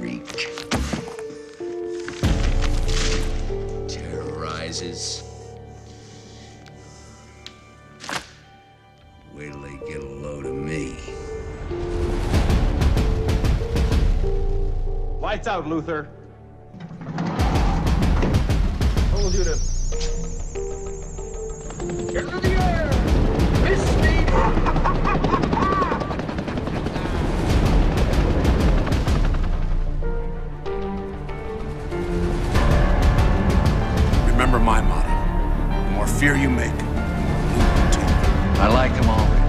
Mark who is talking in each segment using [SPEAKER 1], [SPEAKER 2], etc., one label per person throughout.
[SPEAKER 1] freak. Terrorizes. Wait till they get a load of me.
[SPEAKER 2] Lights out, Luthor. Hold you to.
[SPEAKER 3] Remember my motto. The more fear you make, the more you take.
[SPEAKER 1] I like them already.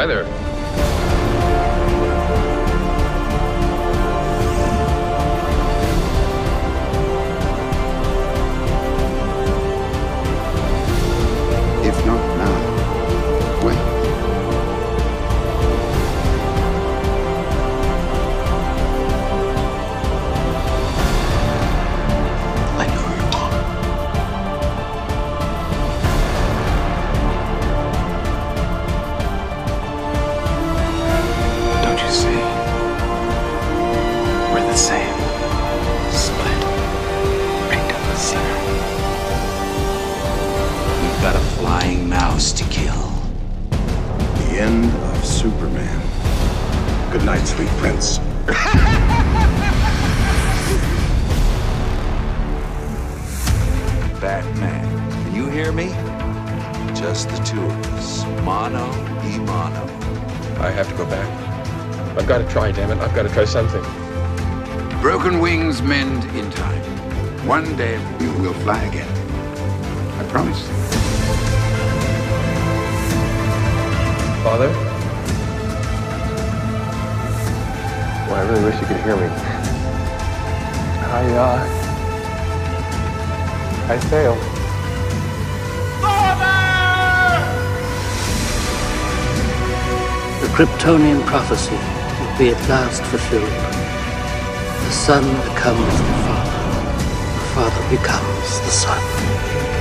[SPEAKER 2] Hi there.
[SPEAKER 1] Flying mouse to kill.
[SPEAKER 4] The end of Superman. Good night, sweet prince.
[SPEAKER 1] Batman, can you hear me? Just the two of us. Mono e mono.
[SPEAKER 2] I have to go back. I've got to try, damn it. I've got to try something.
[SPEAKER 4] Broken wings mend in time. One day you will fly again. I promise.
[SPEAKER 2] Father? Well, I really wish you could hear me. I, uh. I failed.
[SPEAKER 5] The Kryptonian prophecy will be at last fulfilled. The son becomes the father. The father becomes the son.